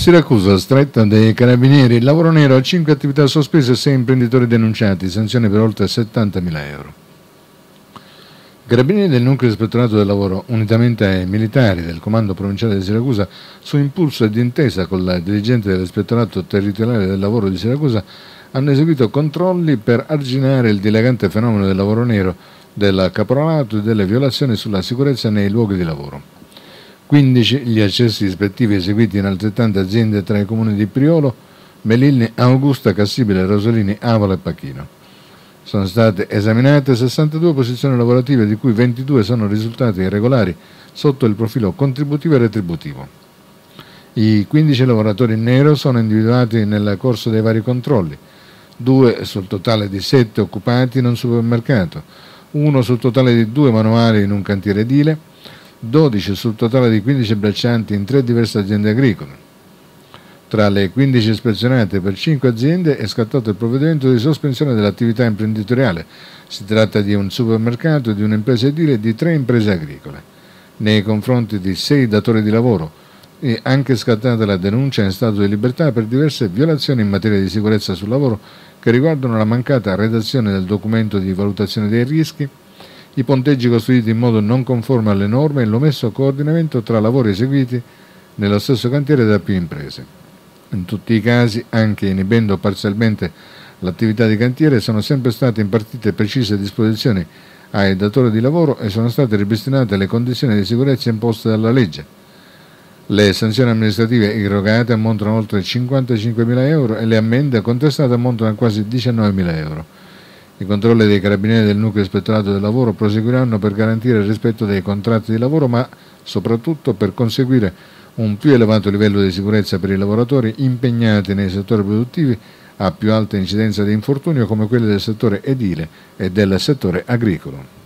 Siracusa, stretta dei carabinieri, il lavoro nero a 5 attività sospese e 6 imprenditori denunciati, sanzione per oltre 70.000 euro. Carabinieri del nucleo ispettorato del lavoro, unitamente ai militari del comando provinciale di Siracusa, su impulso e d'intesa con la dirigente dell'ispettorato territoriale del lavoro di Siracusa, hanno eseguito controlli per arginare il dilagante fenomeno del lavoro nero, del caporalato e delle violazioni sulla sicurezza nei luoghi di lavoro. 15 gli accessi ispettivi eseguiti in altrettante aziende tra i comuni di Priolo, Melilli, Augusta, Cassibile, Rosolini, Avola e Pachino. Sono state esaminate 62 posizioni lavorative, di cui 22 sono risultate irregolari sotto il profilo contributivo e retributivo. I 15 lavoratori in nero sono individuati nel corso dei vari controlli, due sul totale di 7 occupati in un supermercato, uno sul totale di due manuali in un cantiere edile, 12 sul totale di 15 braccianti in tre diverse aziende agricole. Tra le 15 ispezionate per 5 aziende è scattato il provvedimento di sospensione dell'attività imprenditoriale. Si tratta di un supermercato, di un'impresa edile e di tre imprese agricole. Nei confronti di 6 datori di lavoro è anche scattata la denuncia in stato di libertà per diverse violazioni in materia di sicurezza sul lavoro che riguardano la mancata redazione del documento di valutazione dei rischi, i ponteggi costruiti in modo non conforme alle norme e l'omesso coordinamento tra lavori eseguiti nello stesso cantiere da più imprese. In tutti i casi, anche inibendo parzialmente l'attività di cantiere, sono sempre state impartite precise disposizioni ai datori di lavoro e sono state ripristinate le condizioni di sicurezza imposte dalla legge. Le sanzioni amministrative irrogate ammontano oltre 55.000 euro e le ammende contestate ammontano a quasi 19.000 euro. I controlli dei carabinieri del nucleo ispettorato del lavoro proseguiranno per garantire il rispetto dei contratti di lavoro, ma soprattutto per conseguire un più elevato livello di sicurezza per i lavoratori impegnati nei settori produttivi a più alta incidenza di infortunio come quelli del settore edile e del settore agricolo.